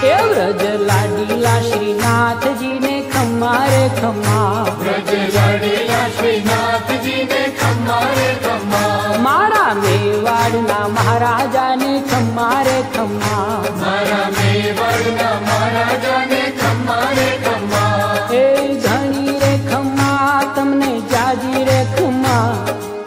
हे व्रज लाडीला श्रीनाथ जी ने खम्मा रे खम्मा. व्रज लाडीला श्रीनाथ जी ने खम्मा रे खम्मा. मारा मेवाड़ना महाराजा ने खम्मा रे खम्मा. मारा मेवाड़ना महाराजा ने खम्मा रे खम्मा. हे धनी रे खम्मा तमने जाजी रे खम्मा.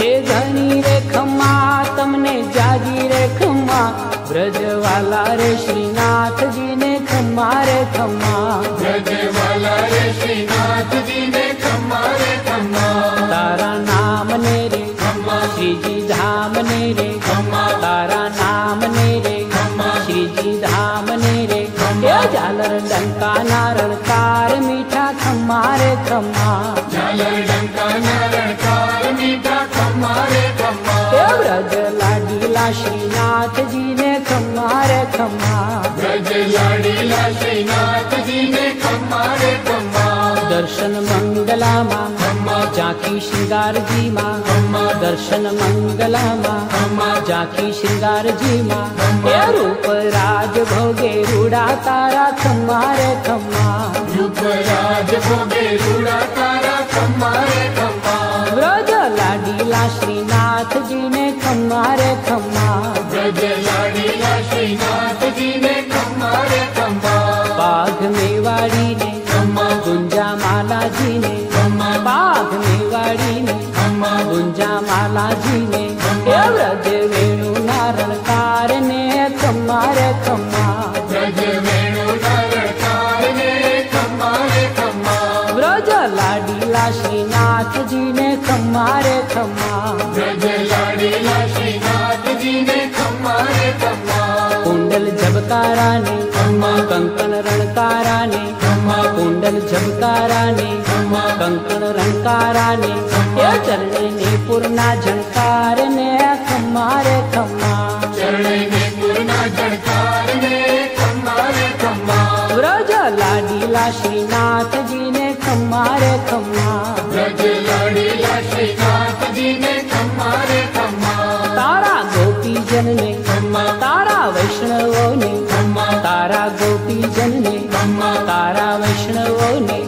हे धनी रे खम्मा तमने जाजी रे खम्मा. ब्रजवाला रे श्रीनाथ जी खम्मारे खम्मा जय वाला रे श्रीनाथ जी ने खम्मारे खम्मा तारा नाम ने रे खम्मा श्री जी धाम ने रे खम्मा तारा नाम ने रे खम्मा श्री जी धाम ने रे। खम्मा झालर डंका नारल कार मीठा खम्मारे खम्मा झालर डंका नारल कार मीठा खम्मारे खम्मा ब्रज लाडीला लाशीनाथ जी ने खम्मा रे खम्मा. ब्रज लाडीला श्रीनाथ जी ने खम्मा रे खम्मा. दर्शन मंगला माँ. खम्मा. जाकी श्रृंगार जी माँ. खम्मा. दर्शन मंगला माँ. खम्मा. जाकी श्रृंगार जी माँ रूप राज भोगे रूड़ा तारा खम्मा रे खम्मा. रूप राज भोगे रूड़ा तारा खम्मा रे खम्मा. ब्रज लाडीला श्री श्रीनाथ जी ने खम्मा रे खम्मा। ब्रज लाडीला श्रीनाथ जी ने खम्मा। रे खम्मा बाघ मेवाड़ी ने खम्मा गुंजा माला जी ने खम्मा। बाघ मेवाड़ी ने खम्मा। गुंजा माला जी ने नाथ जी ने खम्मारे खम्मा जय लाडीला श्रीनाथ जी ने खम्मारे खम्मा। कुंडल जब रानी, खम्मा कंकन रण रानी, खम्मा कुंडल जब रानी, खम्मा कंकन रण रानी। ये चरणे ने पूर्णा झंकार ने खम्मारे खम्मा चरणे ने पूर्णा झंकार ने खम्मारे खम्मा। राजा लाडीला श्रीनाथ जनने तारा वैष्णव ने तारा गोपी जनने तारा वैष्णव ने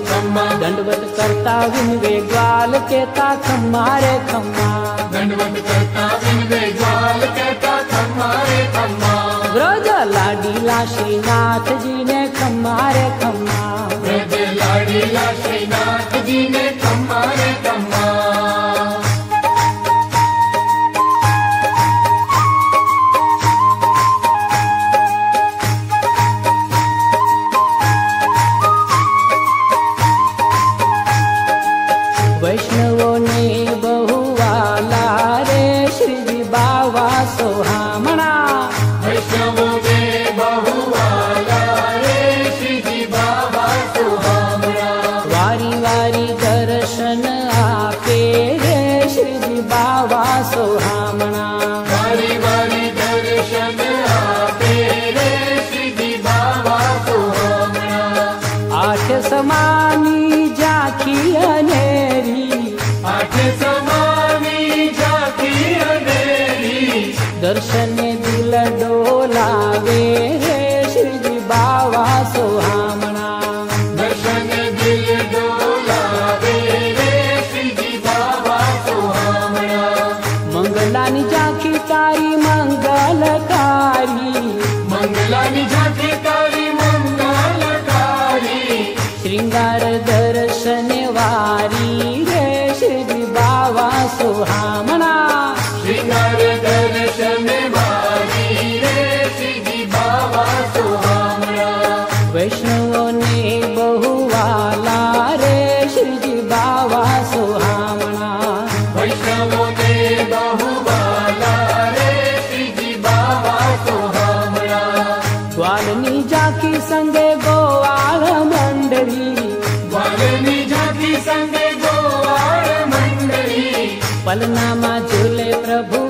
दंडवत करता विन वे ग्वाल कहता खम्मारे खम्मा। दंडवत करता विन वे ग्वाल कहता खम्मारे खम्मा। ब्रज लाडीला श्रीनाथ जी ने खम्मारे खम्मा। ब्रज लाडीला श्रीनाथ जी ने खम्मारे खम्मा। Esse eu o. पलनामा झूले प्रभु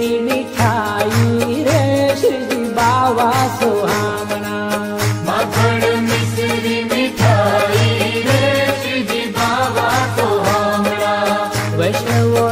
मिठाई रे श्री बाबा सुहावना मिठाई रे श्री बाबा सुहावना वैष्णव